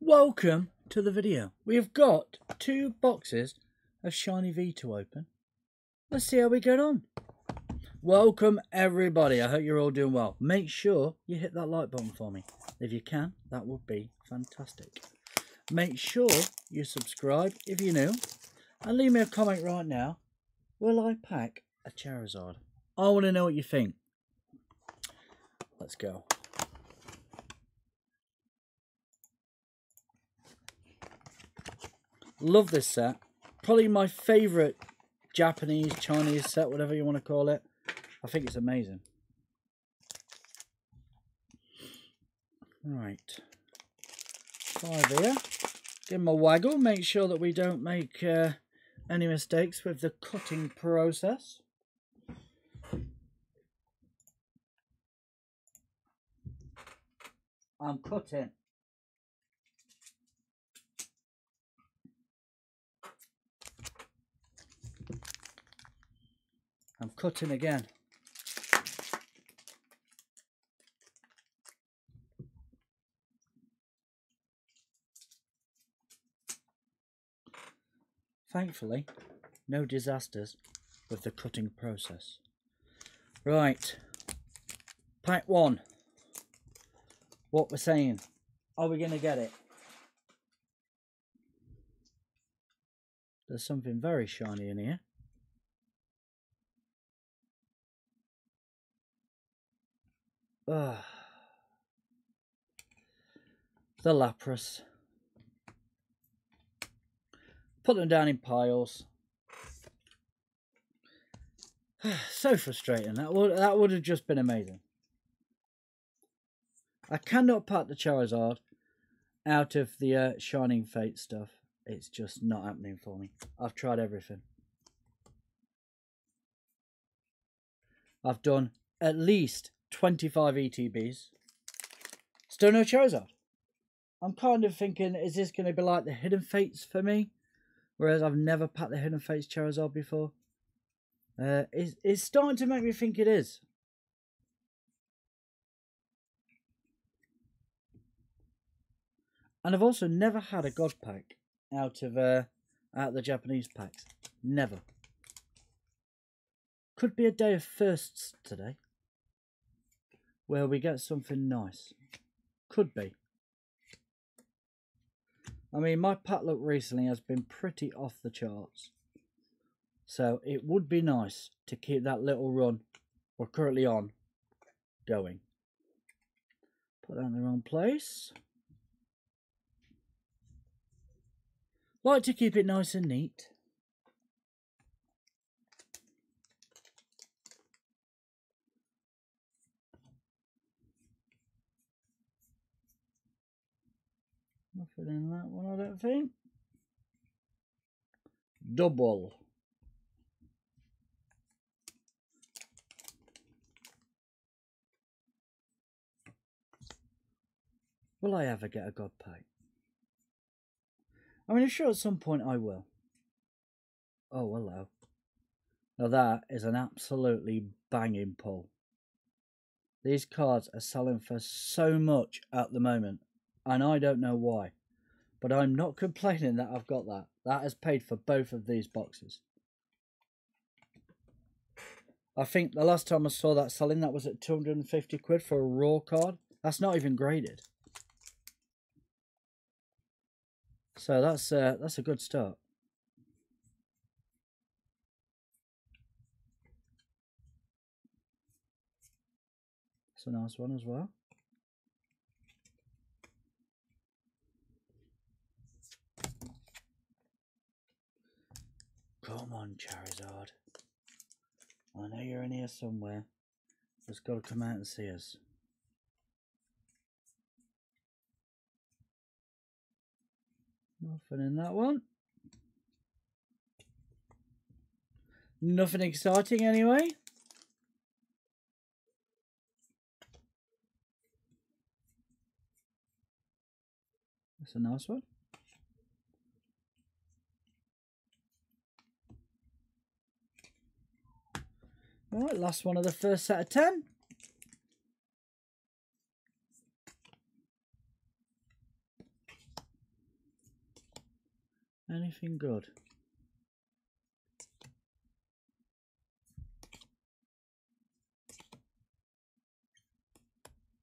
Welcome to the video. We've got two boxes of Shiny V to open. Let's see how we get on. Welcome everybody. I hope you're all doing well. Make sure you hit that like button for me. If you can, that would be fantastic. Make sure you subscribe if you're new. And leave me a comment right now. Will I pack a Charizard? I want to know what you think. Let's go. Love this set. Probably my favourite Japanese, Chinese set, whatever you want to call it. I think it's amazing. Right. Five here. Give them a waggle. Make sure that we don't make uh, any mistakes with the cutting process. I'm cutting. I'm cutting again. Thankfully, no disasters with the cutting process. Right, pack one. What we're saying, are we going to get it? There's something very shiny in here. The Lapras. Put them down in piles. so frustrating. That would that would have just been amazing. I cannot pack the Charizard out of the uh, Shining Fate stuff. It's just not happening for me. I've tried everything. I've done at least 25 ETBs. Still no Charizard. I'm kind of thinking, is this going to be like the Hidden Fates for me? Whereas I've never packed the Hidden Fates Charizard before. Uh, it's, it's starting to make me think it is. And I've also never had a God Pack out of uh, out of the Japanese packs. Never. Could be a day of firsts today where we get something nice. Could be. I mean, my pack luck recently has been pretty off the charts. So it would be nice to keep that little run we're currently on going. Put that in the wrong place. Like to keep it nice and neat. Nothing in that one, I don't think. Double. Will I ever get a God Pack? I mean, I'm sure at some point I will. Oh, hello. Now that is an absolutely banging pull. These cards are selling for so much at the moment and I don't know why. But I'm not complaining that I've got that. That has paid for both of these boxes. I think the last time I saw that selling, that was at 250 quid for a raw card. That's not even graded. So that's uh, that's a good start. It's a nice one as well. Come on, Charizard. I know you're in here somewhere. Just got to come out and see us. Nothing in that one. Nothing exciting anyway. That's a nice one. Alright, last one of the first set of 10. anything good?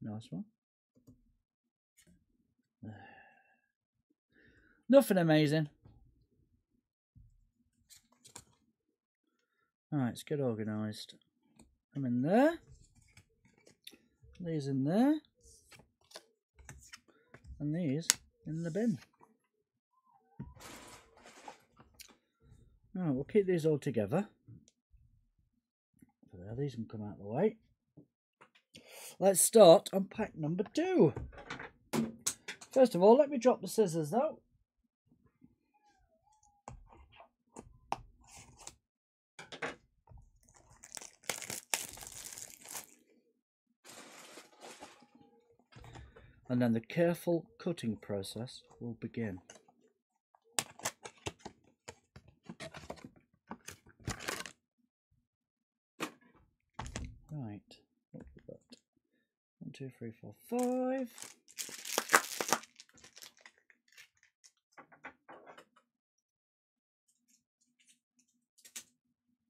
Nice one. Nothing amazing. Alright, let's get organised. I'm in there. These in there. And these in the bin. Alright, we'll keep these all together. there, these can come out of the way. Let's start on pack number two. First of all, let me drop the scissors though. And then the careful cutting process will begin. Right, what we got? One, two, three, four, five.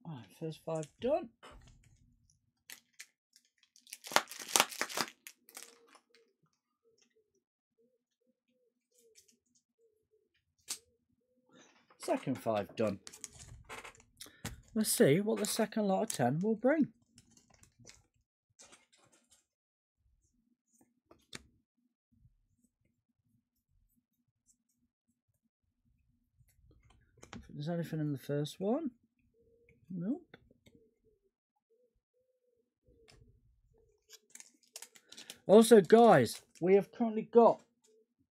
Alright, first five done. Second five done. Let's see what the second lot of 10 will bring. There's anything in the first one. Nope. Also, guys, we have currently got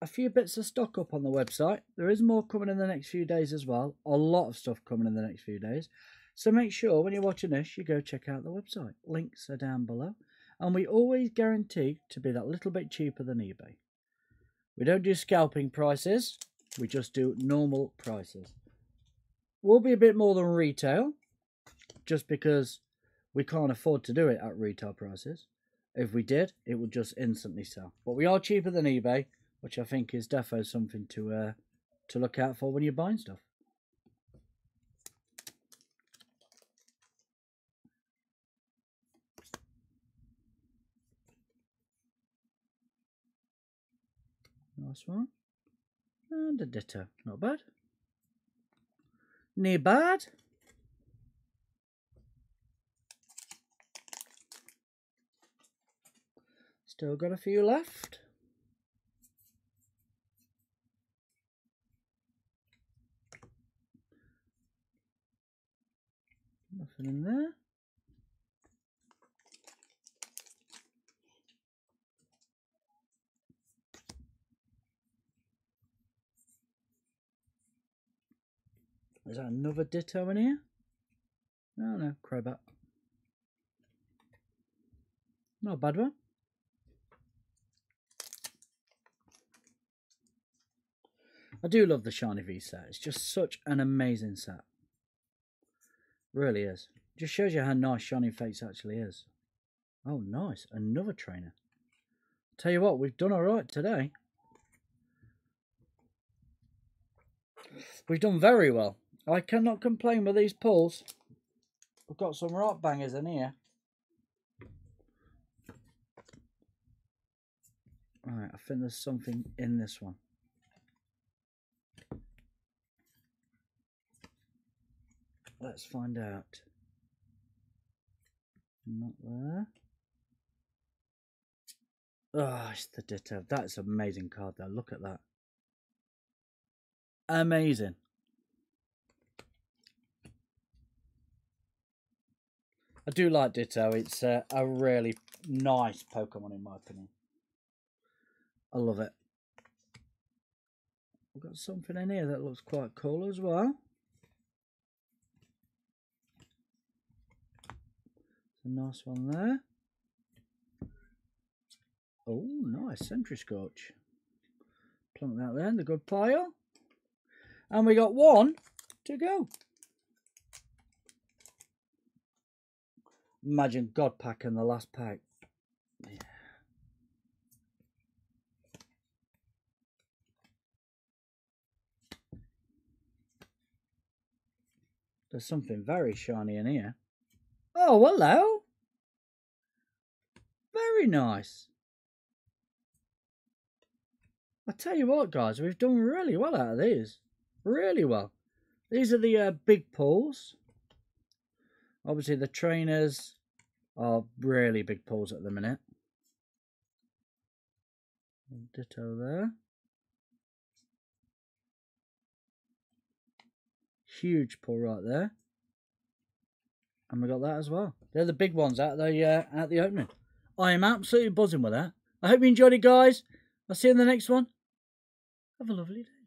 a few bits of stock up on the website. There is more coming in the next few days as well. A lot of stuff coming in the next few days. So make sure when you're watching this, you go check out the website. Links are down below. And we always guarantee to be that little bit cheaper than eBay. We don't do scalping prices. We just do normal prices. We'll be a bit more than retail. Just because we can't afford to do it at retail prices. If we did, it would just instantly sell. But we are cheaper than eBay which I think is defo something to uh, to look out for when you're buying stuff. Nice one. And a ditto. Not bad. Near bad. Still got a few left. Nothing in there. Is that another ditto in here? No, no, Crobat. Not a bad one. I do love the Shiny V set. It's just such an amazing set. Really is. Just shows you how nice Shining Fates actually is. Oh, nice. Another trainer. Tell you what, we've done alright today. We've done very well. I cannot complain with these pulls. We've got some right bangers in here. Alright, I think there's something in this one. Let's find out. Not there. Oh, it's the Ditto. That's an amazing card, though. Look at that. Amazing. I do like Ditto. It's uh, a really nice Pokemon, in my opinion. I love it. We've got something in here that looks quite cool as well. A nice one there. Oh, nice Centiskorch. Plunk that there in the good pile. And we got one to go. Imagine God Pack in the last pack. Yeah. There's something very shiny in here. Oh, hello. Very nice. I tell you what, guys, we've done really well out of these. Really well. These are the uh, big pulls. Obviously, the trainers are really big pulls at the minute. Ditto there. Huge pull right there. And we got that as well. They're the big ones at the uh, at the opening. I am absolutely buzzing with that. I hope you enjoyed it, guys. I'll see you in the next one. Have a lovely day.